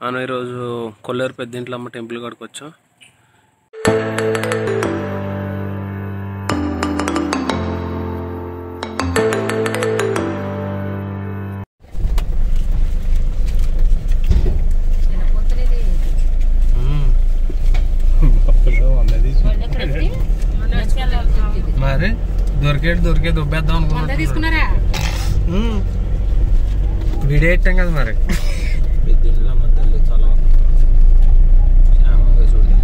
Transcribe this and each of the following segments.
మనం ఈరోజు కొల్లేరు పెద్దింట్లమ్మ టెంపుల్ కాడికి వచ్చాం. మరి దొరికేది దొరికే దుబ్బేద్దాం అనుకున్నా తీసుకున్నారా? వీడియో ఇట్టాం కదా మరి పెద్దింట్లమ్మ తల్లి చాలా క్షేమంగా చూడండి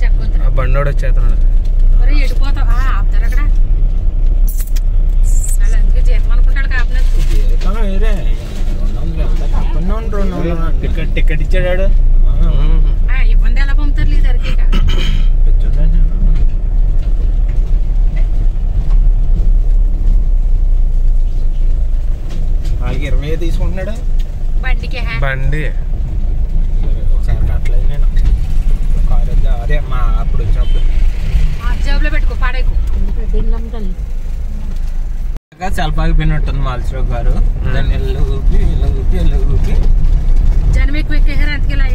చెక్కొద్దురా ఆ బండోడు వచ్చేస్తున్నాడు ఒరే ఎడిపోతావు ఆ, ఆపుతారు అక్కడ వాళ్ళు అందుకే జీతం అనుకుంటాడు కాపినట్టు జీవితం వేరే రెండు వందలు ఎంత తప్పకుండా రెండు వందలు టికెట్ టికెట్ ఇచ్చాడు ఆ, ఇబ్బంది ఎలా పంపుతారు లేదు ఇరవై తీసుకుంటున్నాడు? బండికి హా. బండి ఒకసారి కట్టలేదు నేను కారు వద్ద- అదే మా అప్పుడు వచ్చినప్పుడు ఆ జేబులో పెట్టుకో పాడేకు. మాల్చరావు గారు దాన్ని ఎల్లు ఊపి ఎల్లు ఊపి ఎల్లు ఊపి జనం ఎక్కువ ఎక్కేసారు అందుకే ఇలా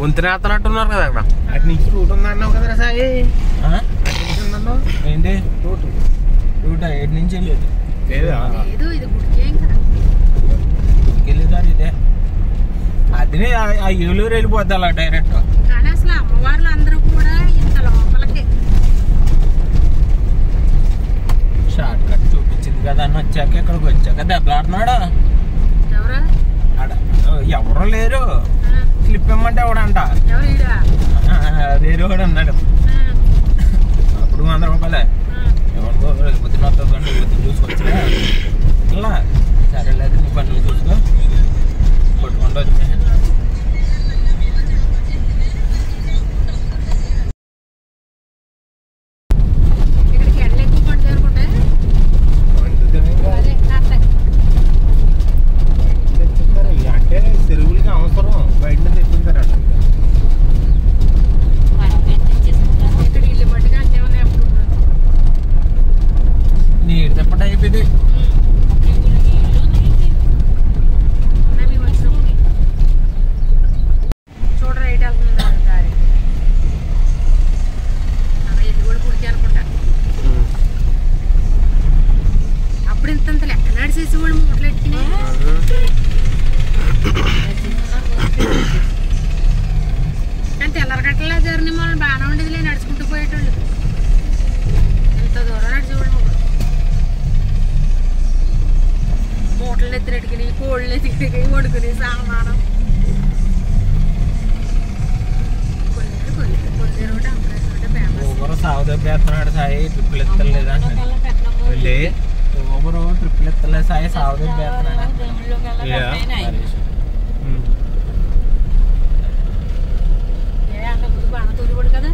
వంతినేస్తున్నట్టున్నారు కదా అక్కడ అటు నుంచి రూట్ ఉందన్నావు కదా సాయి. అటు నుంచి ఉందన్నావు? ఏంటి? రూట్. రూట్? ఏడు నుంచి వెళ్ళేది? లేదా? వెళ్ళేదారు ఇదే అదినే ఆ- ఆ ఏలూరు వెళ్ళిపోద్ది అలా డైరెక్ట్ కానీ అసలు అమ్మవార్లు అందరూ కూడా ఇంత లోపలికి. షార్ట్ కట్ చూపించింది కదా అని వచ్చాక ఇక్కడికి వచ్చాక దెబ్బలాడుతున్నాడు? ఎవరు ఆడ ఎవరు లేరు ఆ, స్లిప్ ఇమ్మంటే ఈడా? వేరే వాడు అన్నాడు. అప్పుడు వంద రూపాయలే. ఎవరికో పొద్దున వస్తుందంటే పొద్దున చూసుకొచ్చా ఇలా సరేలేదు నీ పనులు చూసుకో. కొట్టుకుంటూ వచ్చా BD. సాగు దెబ్బేస్తున్నాడు హరీష్. ఏ అంత ముందు బాగా తోలివాడు కదా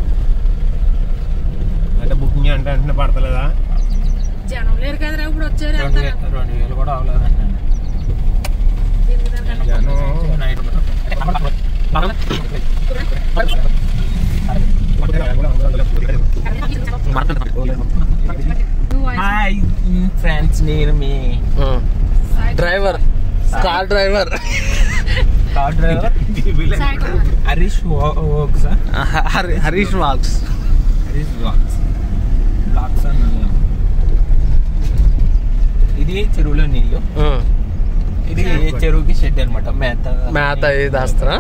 అంటే బుకింగ్ అంటే వెంటనే పడతలేదా జనం లేరు కదరా ఇప్పుడు వచ్చారు రెండు వెళ్తారు వే- రెండు వేలు కూడా అవ్వలేదండి దీనికి దానికి జనం నైట్ నువ్వు వాయిస్ హాయ్ ఫ్రెండ్స్ నేను మీ driver car driver car driver. Harish vlogs Harish vlogs vlogs అన్నాను ఇది చెరువులో నీళ్ళు. ఇది చెరువుకి షెడ్ అనమాట మేత. మేత దాస్తారా?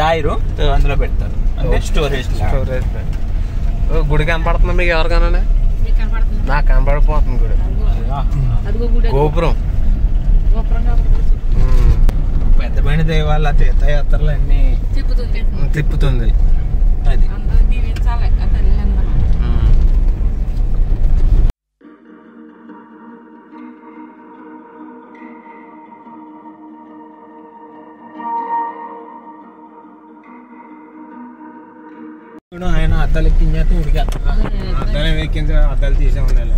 దాయిరు అందులో పెడతారు. అంటే స్టోరేజ్ స్టోరేజ్ గుడి కనపడుతుందా మీకు ఎవరికైనా? నాకు కనపడిపోతుంది గుడి. అదిగో. గుడి గోపురం. గోపురం కాబట్టి ఉమ్. పెద్ద పైన దేవాల తీర్థయాత్రలు అన్ని తిప్పుతుంది. తిప్పుతుంది. అది? ఆయన అద్దాలు ఎక్కించేస్తే ఉడికేస్తున్నా అద్దాలు ఎక్కించే అద్దాలు తీసే ఉన్నాయి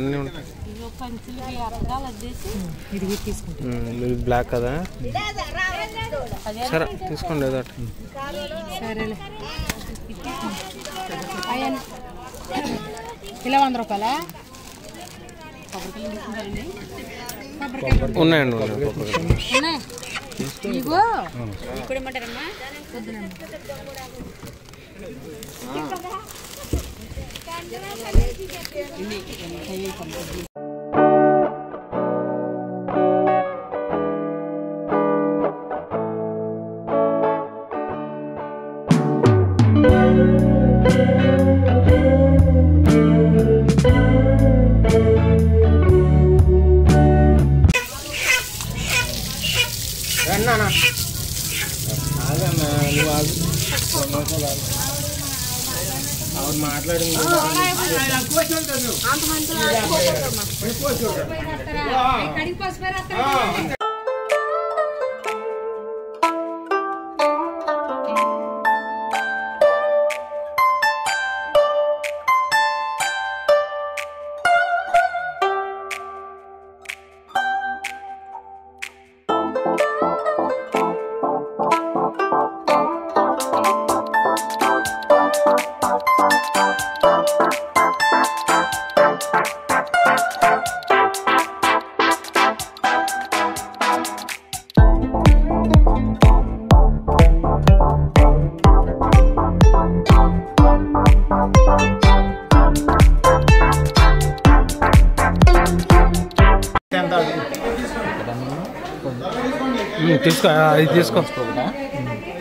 అన్నీ ఉంటాయి. ఇది బ్లాక్ కదా? సరే తీసుకోండి ఏదో ఇలా వంద రూపాయలా ఉన్నాయండి ఇగో ఆవిడ 君に聞いてもらっていいですか? పసుపు తీసుకో అది తీసుకో.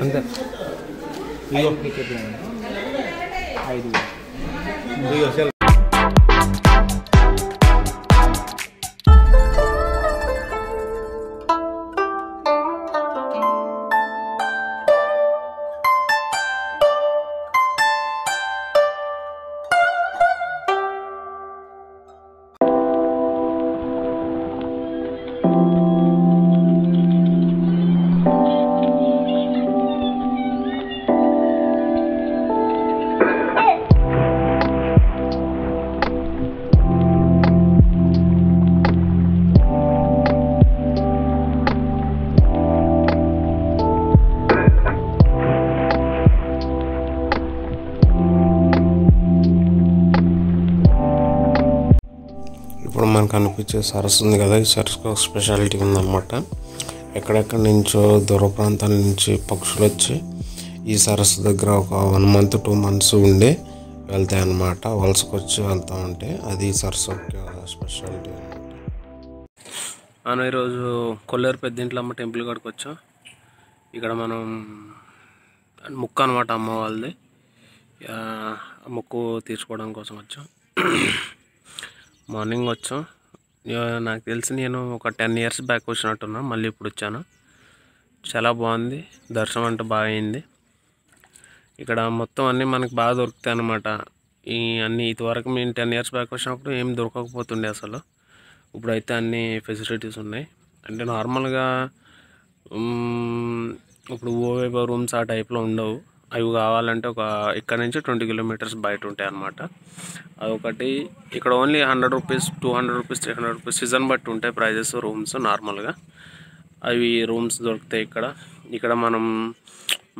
అంతే. ఐదు. ఇప్పుడు మనకు అనిపించే సరస్సు ఉంది కదా ఈ సరస్సుకు ఒక స్పెషాలిటీ ఉందన్నమాట. ఎక్కడెక్కడి నుంచో దూర ప్రాంతాల నుంచి పక్షులు వచ్చి ఈ సరస్సు దగ్గర ఒక వన్ మంత్ టూ మంత్స్ ఉండి వెళ్తాయి అన్నమాట వలసకొచ్చి వెళ్తూ ఉంటే అది ఈ సరస్సు స్పెషాలిటీ అనమాట మనం ఈరోజు కొల్లేరు పెద్దింట్లమ్మ టెంపుల్ కాడికి వచ్చాం. ఇక్కడ మనం ముక్కు అనమాట అమ్మ వాళ్ళది. ముక్కు తీర్చుకోవడం కోసం వచ్చాం. మార్నింగ్ వచ్చాం. నాకు తెలిసి నేను ఒక టెన్ ఇయర్స్ బ్యాక్ వచ్చినట్టున్నా మళ్ళీ ఇప్పుడు వచ్చాను. చాలా బాగుంది. దర్శనం అంటే బాగా అయింది. ఇక్కడ మొత్తం అన్నీ మనకు బాగా దొరుకుతాయి అన్నమాట. ఈ అన్నీ ఇదివరకు మేము టెన్ ఇయర్స్ బ్యాక్ వచ్చినప్పుడు ఏం దొరకకపోతుండే అసలు. ఇప్పుడైతే అన్ని ఫెసిలిటీస్ ఉన్నాయి. అంటే నార్మల్గా ఇప్పుడు ఓవేబో రూమ్స్ ఆ టైప్లో ఉండవు. అవి కావాలంటే ఒక ఇక్కడ నుంచి ట్వంటీ కిలోమీటర్స్ బయట ఉంటాయి అన్నమాట. అదొకటి ఇక్కడ only hundred rupees two hundred rupees three hundred rupees season బట్టి ఉంటాయి ప్రైజెస్ రూమ్స్ నార్మల్గా అవి రూమ్స్ దొరుకుతాయి ఇక్కడ. ఇక్కడ మనం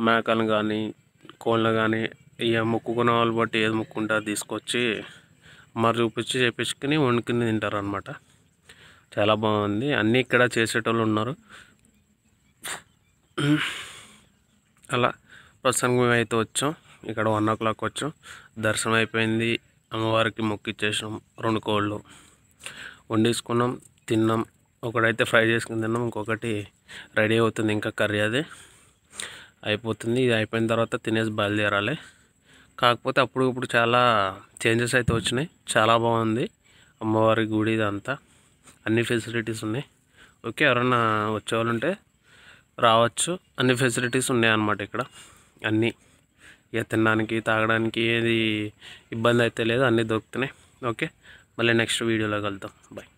మేకలు కానీ కోళ్ళు కానీ ఇక మొక్కుకున్న వాళ్ళు బట్టి ఏది మొక్కుంటే అది తీసుకొచ్చి మరి చూపించి చేపించుకుని వండుకుని తింటారనమాట చాలా బాగుంది. అన్నీ ఇక్కడ చేసేటోళ్ళు ఉన్నారు. అలా. ప్రస్తుతానికి అయితే వచ్చాం. ఇక్కడ వన్ ఓ క్లాక్ వచ్చాం. దర్శనం అయిపోయింది. అమ్మవారికి మొక్కిచ్చేసినాం రెండు కోళ్ళు వండేసుకున్నాం. తిన్నాం. ఒకడైతే ఫ్రై చేసుకుని తిన్నాం. ఇంకొకటి రెడీ అవుతుంది. ఇంకా కర్రీ అది అయిపోతుంది. ఇది అయిపోయిన తర్వాత తినేసి బయలుదేరాలి. కాకపోతే అప్పుడు ఇప్పుడు చాలా చేంజెస్ అయితే వచ్చినాయి. చాలా బాగుంది. అమ్మవారి గుడి ఇదంతా. అన్ని ఫెసిలిటీస్ ఉన్నాయి. ఓకే ఎవరన్నా వచ్చేవాళ్ళు ఉంటే రావచ్చు. అన్ని ఫెసిలిటీస్ ఉన్నాయి అన్నమాట ఇక్కడ. అన్నీ. ఇక తినడానికి తాగడానికి ఏది ఇబ్బంది అయితే లేదు అన్నీ దొరుకుతున్నాయి. ఓకే? మళ్ళీ నెక్స్ట్ వీడియోలో కలుద్దాం. బాయ్